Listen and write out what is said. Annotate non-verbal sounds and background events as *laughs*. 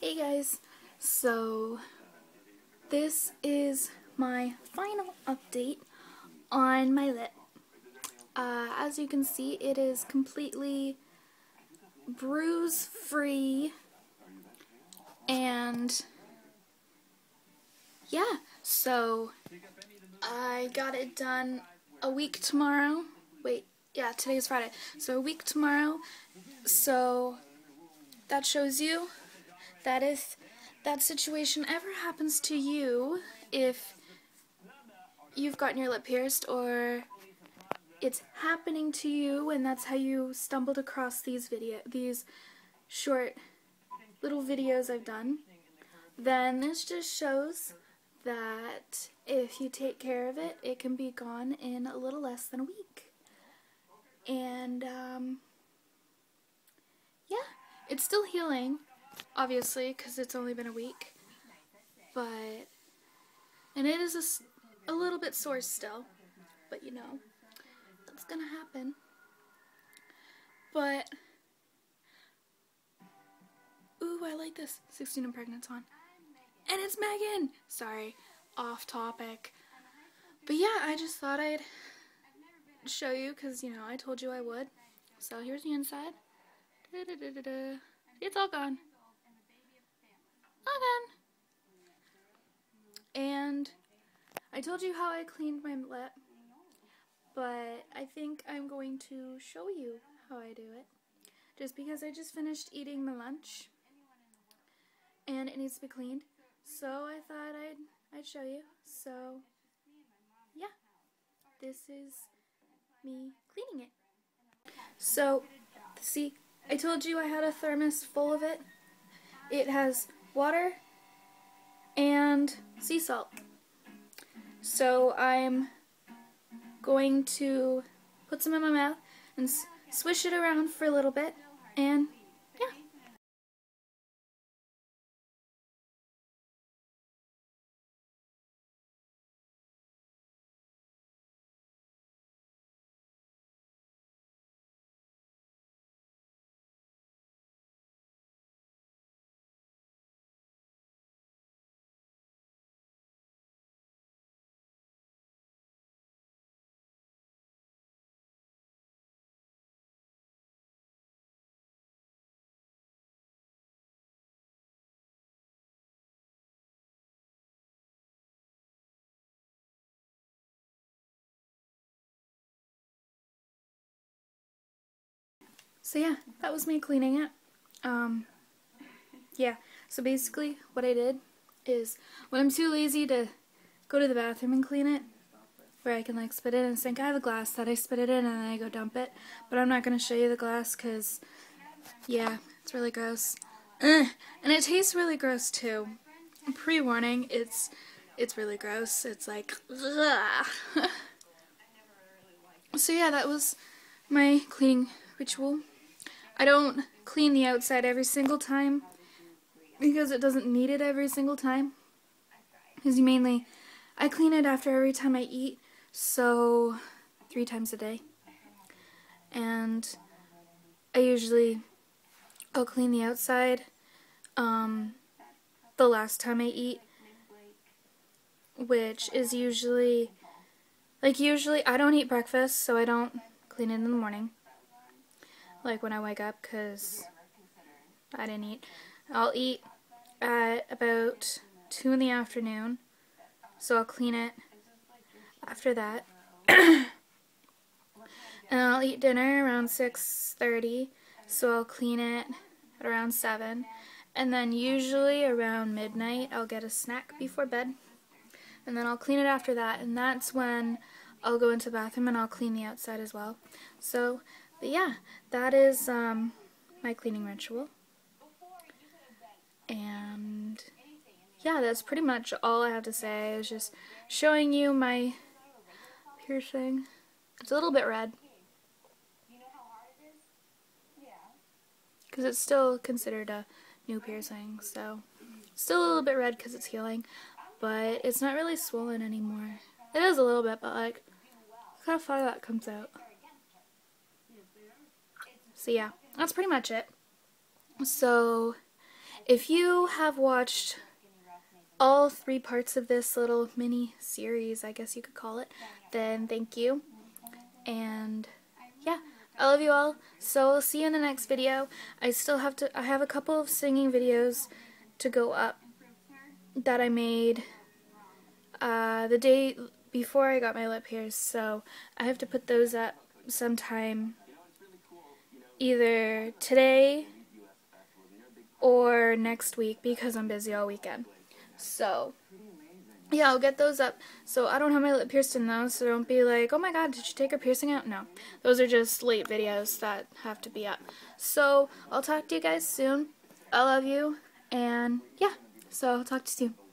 Hey guys, so this is my final update on my lip. Uh, as you can see, it is completely bruise free and yeah, so I got it done a week tomorrow. Wait, yeah, today's Friday. So a week tomorrow. So that shows you that if that situation ever happens to you, if you've gotten your lip pierced or it's happening to you and that's how you stumbled across these video these short little videos I've done, then this just shows that if you take care of it, it can be gone in a little less than a week. And um, yeah, it's still healing obviously, because it's only been a week. But, and it is a, a little bit sore still, but you know, that's gonna happen. But, ooh, I like this 16 and pregnant on. And it's Megan! Sorry, off topic. But yeah, I just thought I'd show you because, you know, I told you I would. So here's the inside. Da -da -da it's all gone again. And I told you how I cleaned my lip, but I think I'm going to show you how I do it. Just because I just finished eating my lunch and it needs to be cleaned. So I thought I'd I'd show you. So yeah. This is me cleaning it. So see, I told you I had a thermos full of it. It has water, and sea salt. So I'm going to put some in my mouth and swish it around for a little bit and So yeah, that was me cleaning it. Um, yeah, so basically what I did is when I'm too lazy to go to the bathroom and clean it, where I can like spit it in a sink, I have a glass that I spit it in and then I go dump it, but I'm not going to show you the glass because, yeah, it's really gross. Ugh. And it tastes really gross too. Pre-warning, it's it's really gross. It's like, *laughs* so yeah, that was my cleaning ritual. I don't clean the outside every single time because it doesn't need it every single time. Because mainly, I clean it after every time I eat, so three times a day. And I usually, I'll clean the outside um, the last time I eat, which is usually, like usually, I don't eat breakfast, so I don't clean it in the morning like when I wake up because I didn't eat. I'll eat at about 2 in the afternoon, so I'll clean it after that. *coughs* and I'll eat dinner around 6.30, so I'll clean it at around 7. And then usually around midnight, I'll get a snack before bed. And then I'll clean it after that, and that's when I'll go into the bathroom and I'll clean the outside as well. So but yeah, that is um, my cleaning ritual. And yeah, that's pretty much all I have to say. Is just showing you my piercing. It's a little bit red. Because it's still considered a new piercing, so still a little bit red because it's healing, but it's not really swollen anymore. It is a little bit, but like, look how far that comes out. So yeah, that's pretty much it. So if you have watched all three parts of this little mini series, I guess you could call it, then thank you. And yeah, I love you all. So I'll see you in the next video. I still have to, I have a couple of singing videos to go up that I made uh, the day before I got my lip pierced. So I have to put those up sometime either today or next week because I'm busy all weekend. So, yeah, I'll get those up. So I don't have my lip pierced in those, so don't be like, oh my god, did you take a piercing out? No. Those are just late videos that have to be up. So, I'll talk to you guys soon. I love you, and yeah, so I'll talk to you soon.